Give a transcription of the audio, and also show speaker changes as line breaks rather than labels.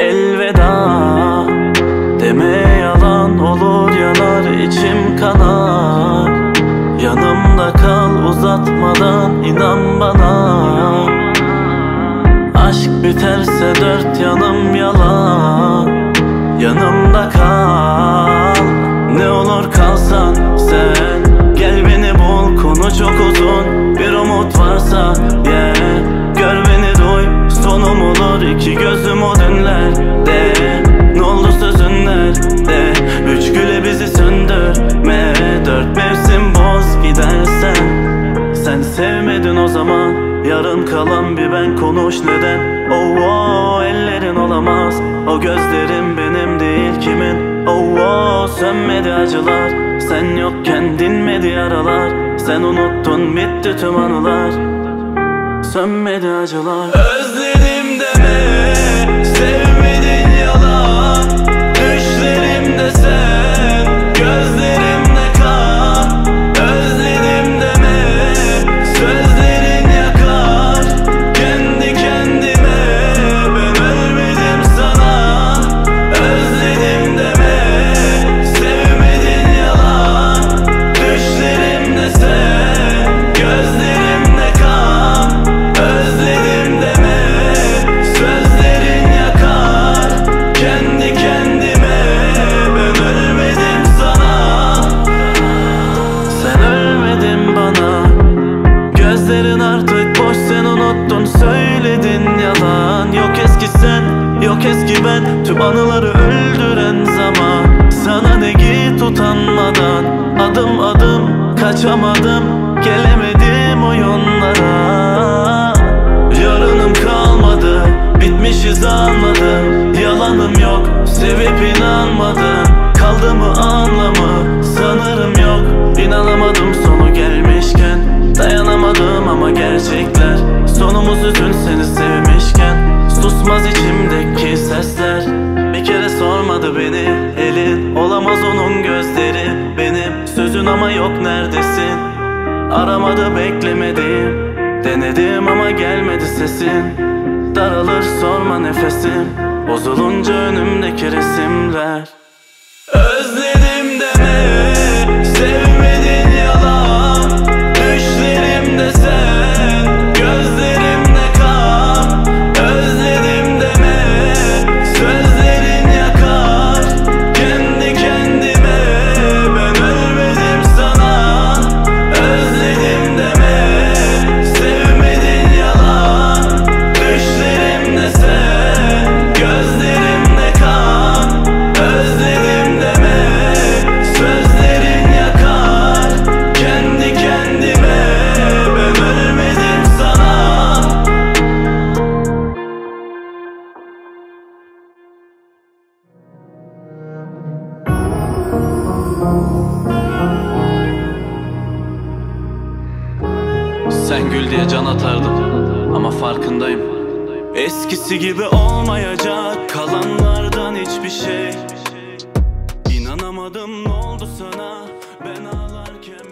elveda. Deme yalan olur yanar içim kanar. Yanımda kal uzatmadan inan bana. Aşk biterse dört yanım yalan. Yanımda kal. Yarın kalan bir ben konuş neden? Oh oh ellerin olamaz. O gözlerin benim değil kimin? Oh oh sönmedi acılar. Sen yokken dinmedi yaralar Sen unuttun bitti tüm anılar. Sönmedi acılar. Özledim yok eski ben Tüm anıları öldüren zaman. Sana ne git utanmadan Adım adım kaçamadım Gelemedim oyunlara. Yarınım kalmadı Bitmişiz anladım Yalanım yok Sevip inanmadım Kaldı mı anlamı Sanırım yok. İnanamadım sonu gelmişken. Dayanamadım ama gerçekler Sonumuz üzün ama yok neredesin? Aramadı beklemedim Denedim ama gelmedi sesin. Daralır sorma nefesim. Bozulunca önümdeki resimler Sen gül diye can atardım ama farkındayım. Eskisi gibi olmayacak kalanlardan hiçbir şey. İnanamadım ne oldu sana? Ben ağlarken